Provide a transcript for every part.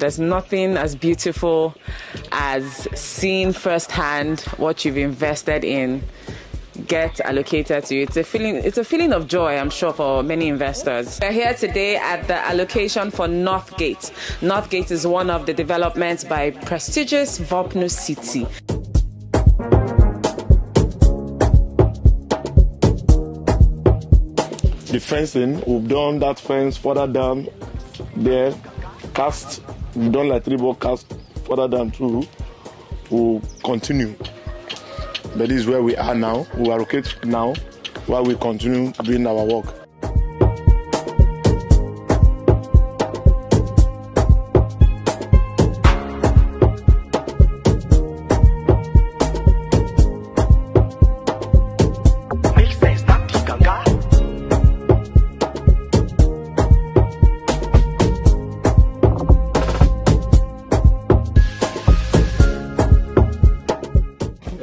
There's nothing as beautiful as seeing firsthand what you've invested in get allocated to you. It's a feeling it's a feeling of joy, I'm sure, for many investors. We're here today at the allocation for Northgate. Northgate is one of the developments by prestigious Vopno City. The fencing, we've done that fence further down there, cast, we've done like three more cast further down too. We'll continue. But this is where we are now. We allocate now while we continue doing our work.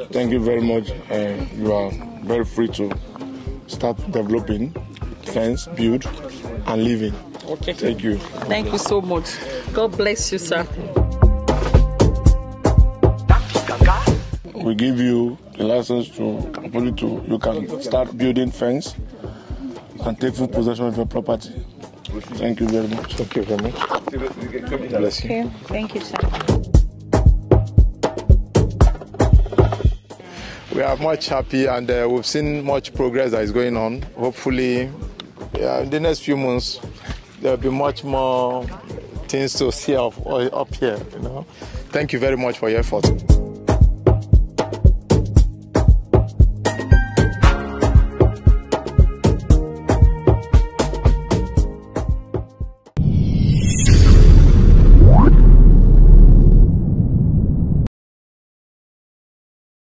Thank you very much. Uh, you are very free to start developing, fence, build, and living. Okay. Thank you. Thank you so much. God bless you, sir. We give you the license to completely to you can start building fence and take full possession of your property. Thank you very much. Thank you very much. Bless you. Thank you, sir. We are much happy and uh, we've seen much progress that is going on. Hopefully, yeah, in the next few months, there'll be much more things to see up, up here. You know, thank you very much for your effort.